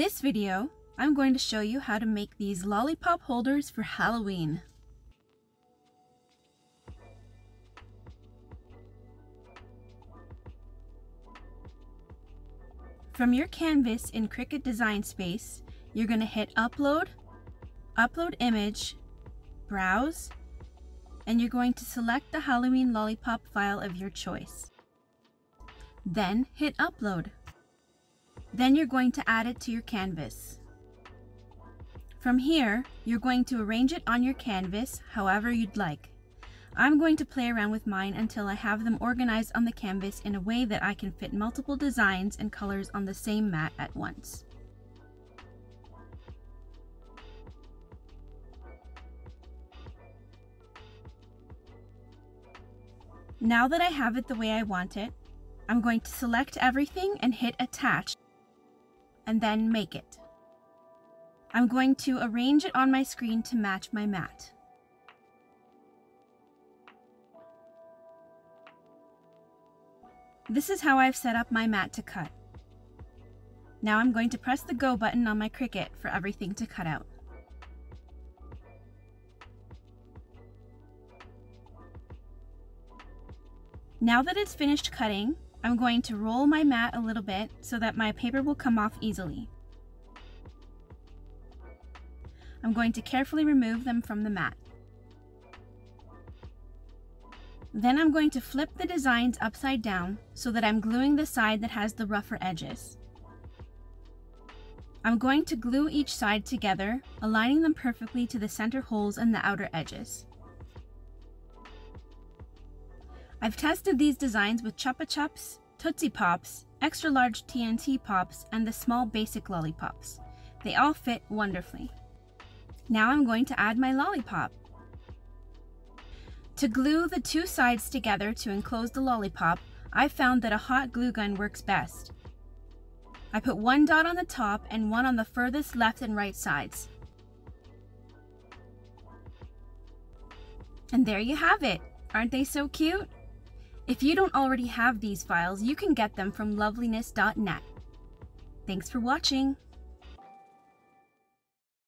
this video, I'm going to show you how to make these lollipop holders for Halloween. From your canvas in Cricut Design Space, you're going to hit Upload, Upload Image, Browse, and you're going to select the Halloween lollipop file of your choice. Then hit Upload. Then you're going to add it to your canvas. From here, you're going to arrange it on your canvas however you'd like. I'm going to play around with mine until I have them organized on the canvas in a way that I can fit multiple designs and colors on the same mat at once. Now that I have it the way I want it, I'm going to select everything and hit attach and then make it. I'm going to arrange it on my screen to match my mat. This is how I've set up my mat to cut. Now I'm going to press the go button on my Cricut for everything to cut out. Now that it's finished cutting, I'm going to roll my mat a little bit so that my paper will come off easily. I'm going to carefully remove them from the mat. Then I'm going to flip the designs upside down so that I'm gluing the side that has the rougher edges. I'm going to glue each side together, aligning them perfectly to the center holes and the outer edges. I've tested these designs with Chupa Chups, Tootsie Pops, extra large TNT Pops, and the small basic lollipops. They all fit wonderfully. Now I'm going to add my lollipop. To glue the two sides together to enclose the lollipop, I found that a hot glue gun works best. I put one dot on the top and one on the furthest left and right sides. And there you have it! Aren't they so cute? If you don't already have these files, you can get them from luvliness.net. Thanks for watching!